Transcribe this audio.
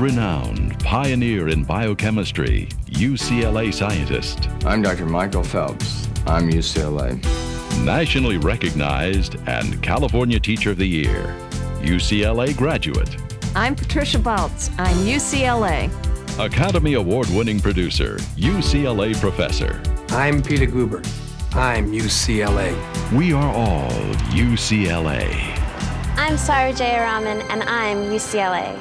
renowned pioneer in biochemistry, UCLA scientist. I'm Dr. Michael Phelps. I'm UCLA. Nationally recognized and California Teacher of the Year, UCLA graduate. I'm Patricia Baltz. I'm UCLA. Academy Award winning producer, UCLA professor. I'm Peter Guber. I'm UCLA. We are all UCLA. I'm Saru Jayaraman, and I'm UCLA.